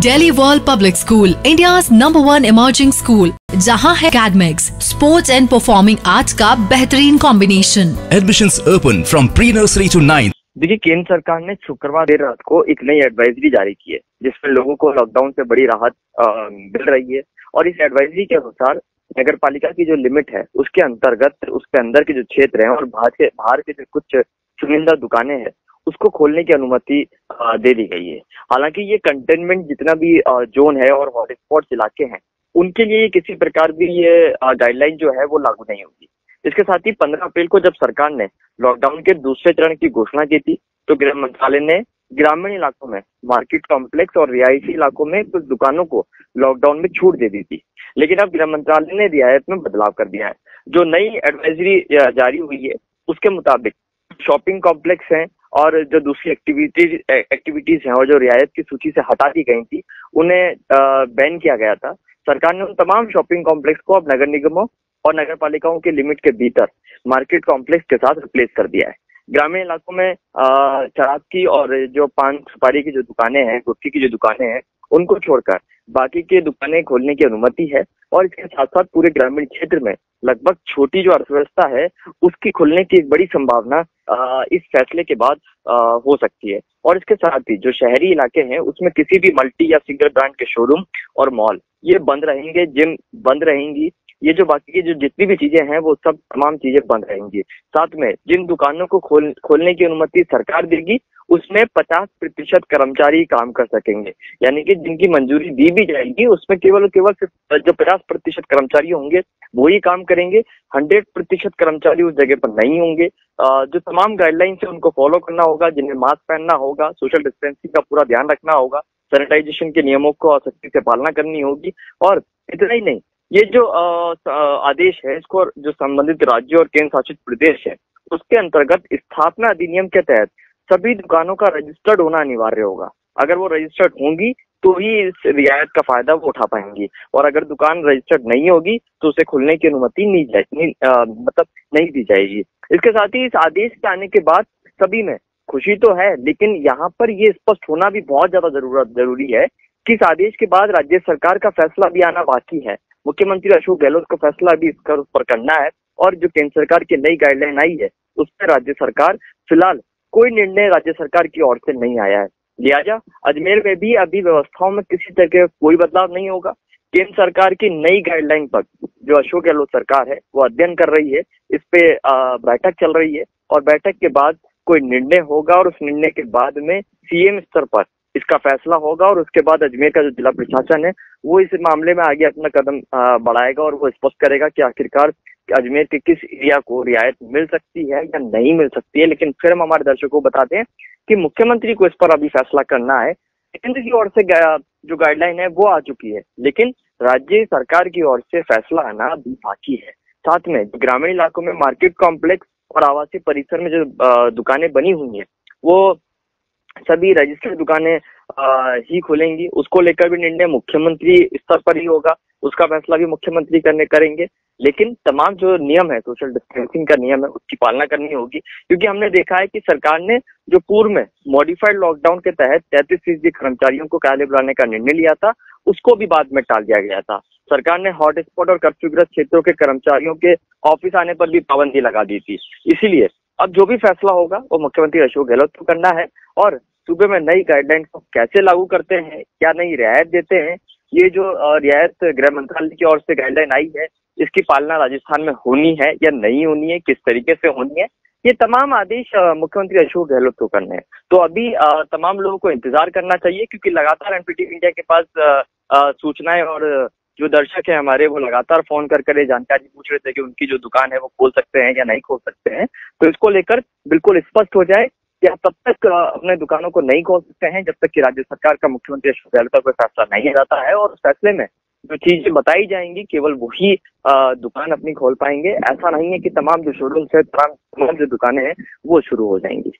Delhi World Public School, India's number one emerging school, जहाँ है academics, sports and performing arts का बेहतरीन combination Admissions open from pre-nursery to 9th. देखिए केंद्र सरकार ने शुक्रवार देर रात को एक नई एडवाइजरी जारी की है जिसमें लोगों को लॉकडाउन से बड़ी राहत मिल रही है और इस एडवाइजरी के अनुसार नगर पालिका की जो लिमिट है उसके अंतर्गत उसके अंदर के जो क्षेत्र हैं और बाहर के बाहर के जो कुछ चुनिंदा दुकानें हैं उसको खोलने की अनुमति दे दी गई है। हालाँकि ये कंटेनमेंट जितना भी जोन है और हॉटस्पॉट इलाके हैं, उनके लिए किसी प्रकार भी ये गाइडलाइन जो है वो लागू नहीं होगी। इसके साथ ही 15 अप्रैल को जब सरकार ने लॉकडाउन के दूसरे चरण की घोषणा की थी तो गृह मंत्रालय ने ग्रामीण इलाकों में मार्केट कॉम्प्लेक्स और रिहायशी इलाकों में कुछ दुकानों को लॉकडाउन में छूट दे दी थी। लेकिन अब गृह मंत्रालय ने रियायत में बदलाव कर दिया है। जो नई एडवाइजरी जारी हुई है, उसके मुताबिक शॉपिंग कॉम्प्लेक्स हैं और जो दूसरी एक्टिविटीज़ एक्टिविटीज़ हैं और जो रियायत की सूची से हटा दी गई थी, उन्हें बैन किया गया था। सरकार ने उन तमाम शॉपिंग कॉम्प्लेक्स को अब नगर निगमों और नगर पालिकाओं के लिमिट के भीतर मार्केट कॉम्प्लेक्स के साथ रिप्लेस कर दिया है। ग्रामीण इलाकों में शराब की और जो पान सुपारी की जो दुकानें हैं, गुटकी की जो दुकानें हैं उनको छोड़कर। बाकी के दुकानें खोलने की अनुमति है और इसके साथ साथ पूरे ग्रामीण क्षेत्र में लगभग छोटी जो अर्थव्यवस्था है, उसकी खुलने की एक बड़ी संभावना इस फैसले के बाद हो सकती है। और इसके साथ ही जो शहरी इलाके हैं, उसमें किसी भी मल्टी या सिंगल ब्रांड के शोरूम और मॉल, ये बंद रहेंगे। जिम बंद रहेंगी ये जो बाकी की जो जितनी भी चीज़ें हैं, वो सब तमाम चीज़ें बंद रहेंगी। साथ में जिन दुकानों को खोल, खोलने की अनुमति सरकार देगी, उसमें 50 प्रतिशत कर्मचारी काम कर सकेंगे। यानी कि जिनकी मंजूरी दी भी जाएगी, उसमें केवल केवल सिर्फ़ जो 50 प्रतिशत कर्मचारी होंगे वो ही काम करेंगे। 100 प्रतिशत कर्मचारी उस जगह पर नहीं होंगे। जो तमाम गाइडलाइंस है, उनको फॉलो करना होगा, जिन्हें मास्क पहनना होगा सोशल डिस्टेंसिंग का पूरा ध्यान रखना होगा सैनिटाइजेशन के नियमों को सख्ती से पालना करनी होगी। और इतना ही नहीं ये जो आदेश है, इसको जो संबंधित राज्य और केंद्र शासित प्रदेश है, उसके अंतर्गत स्थापना अधिनियम के तहत सभी दुकानों का रजिस्टर्ड होना अनिवार्य होगा। अगर वो रजिस्टर्ड होंगी तो ही इस रियायत का फ़ायदा वो उठा पाएँगी। और अगर दुकान रजिस्टर्ड नहीं होगी तो उसे खुलने की अनुमति नहीं जाए मतलब नहीं दी जाएगी। इसके साथ ही इस आदेश के आने के बाद सभी में खुशी तो है, लेकिन यहाँ पर ये स्पष्ट होना भी बहुत ज़्यादा ज़रूरत, ज़रूरी है कि इस आदेश के बाद राज्य सरकार का फैसला भी आना बाकी है। मुख्यमंत्री अशोक गहलोत का फैसला भी इसका उस पर करना है और जो केंद्र सरकार की नई गाइडलाइन आई है, उस पर राज्य सरकार फ़िलहाल कोई निर्णय राज्य सरकार की ओर से नहीं आया है। लिहाजा अजमेर में भी अभी व्यवस्थाओं में किसी तरह का कोई बदलाव नहीं होगा। केंद्र सरकार की नई गाइडलाइन पर जो अशोक गहलोत सरकार है, वो अध्ययन कर रही है, इस पे बैठक चल रही है और बैठक के बाद कोई निर्णय होगा और उस निर्णय के बाद में सीएम स्तर पर इसका फैसला होगा और उसके बाद अजमेर का जो जिला प्रशासन है, वो इस मामले में आगे अपना कदम बढ़ाएगा और वो स्पष्ट करेगा कि आखिरकार अजमेर के किस एरिया को रियायत मिल सकती है या नहीं मिल सकती है। लेकिन फिर हम हमारे दर्शकों को बताते हैं कि मुख्यमंत्री को इस पर अभी फैसला करना है। केंद्र की ओर से जो गाइडलाइन है, वो आ चुकी है। लेकिन राज्य सरकार की ओर से फैसला आना अभी बाकी है। साथ में ग्रामीण इलाकों में मार्केट कॉम्प्लेक्स और आवासीय परिसर में जो दुकानें बनी हुई हैं, वो सभी रजिस्टर्ड दुकानें ही खुलेंगी। उसको लेकर भी निर्णय मुख्यमंत्री स्तर पर ही होगा। उसका फैसला भी मुख्यमंत्री करने, करेंगे। लेकिन तमाम जो नियम है सोशल डिस्टेंसिंग का नियम है, उसकी पालना करनी होगी। क्योंकि हमने देखा है कि सरकार ने जो पूर्व में मॉडिफाइड लॉकडाउन के तहत तैतीस फ़ीसदी कर्मचारियों को कार्य बुलाने का निर्णय लिया था, उसको भी बाद में टाल दिया गया था। सरकार ने हॉटस्पॉट और कर्फ्यूग्रस्त क्षेत्रों के कर्मचारियों के ऑफ़िस आने पर भी पाबंदी लगा दी थी। इसीलिए अब जो भी फैसला होगा, वो मुख्यमंत्री अशोक गहलोत को करना है और सूबे में नई गाइडलाइंस को कैसे लागू करते हैं, क्या नई रियायत देते हैं, ये जो रियायत गृह मंत्रालय की ओर से गाइडलाइन आई है, इसकी पालना राजस्थान में होनी है या नहीं होनी है, किस तरीके से होनी है, ये तमाम आदेश मुख्यमंत्री अशोक गहलोत को करने हैं। तो अभी तमाम लोगों को इंतज़ार करना चाहिए क्योंकि लगातार एनपीटी इंडिया के पास सूचनाएँ और जो दर्शक है हमारे, वो लगातार फ़ोन कर कर ये जानकारी पूछ रहे थे कि उनकी जो दुकान है वो खोल सकते हैं या नहीं खोल सकते हैं। तो इसको लेकर बिल्कुल स्पष्ट हो जाए कि आप तब तक अपने दुकानों को नहीं खोल सकते हैं जब तक कि राज्य सरकार का मुख्यमंत्री अशोक गहलोत का कोई फैसला नहीं आ जाता है और उस फैसले में जो चीज़ें बताई जाएँगी केवल वही दुकान अपनी खोल पाएँगे। ऐसा नहीं है कि तमाम जो शोरूम्स है, तमाम तमाम जो दुकानें हैं, वो शुरू हो जाएँगी।